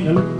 final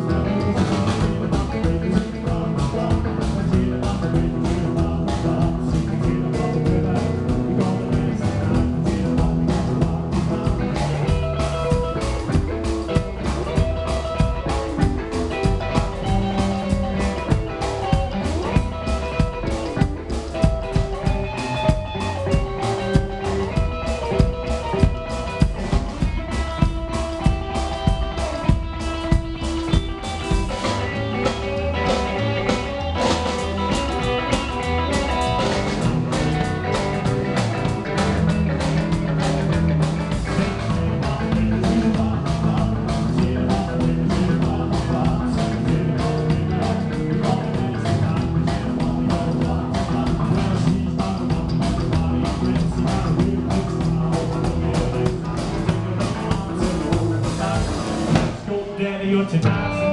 tonight.